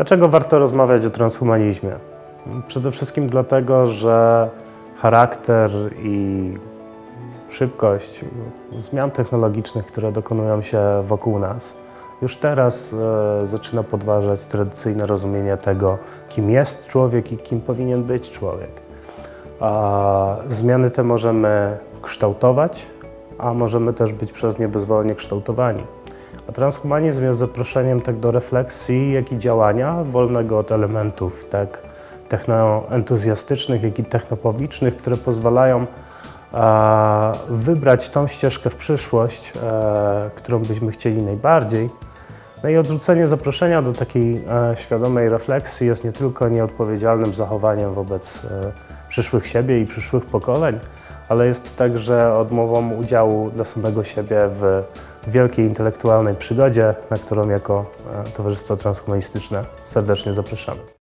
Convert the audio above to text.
Dlaczego warto rozmawiać o transhumanizmie? Przede wszystkim dlatego, że charakter i szybkość zmian technologicznych, które dokonują się wokół nas, już teraz e, zaczyna podważać tradycyjne rozumienie tego, kim jest człowiek i kim powinien być człowiek. A zmiany te możemy kształtować, a możemy też być przez nie bezwolnie kształtowani. A transhumanizm jest zaproszeniem tak do refleksji, jak i działania wolnego od elementów tak technoentuzjastycznych, jak i technopoblicznych, które pozwalają e, wybrać tą ścieżkę w przyszłość, e, którą byśmy chcieli najbardziej. No i odrzucenie zaproszenia do takiej e, świadomej refleksji jest nie tylko nieodpowiedzialnym zachowaniem wobec e, przyszłych siebie i przyszłych pokoleń, ale jest także odmową udziału dla samego siebie w wielkiej intelektualnej przygodzie, na którą jako e, Towarzystwo Transhumanistyczne serdecznie zapraszamy.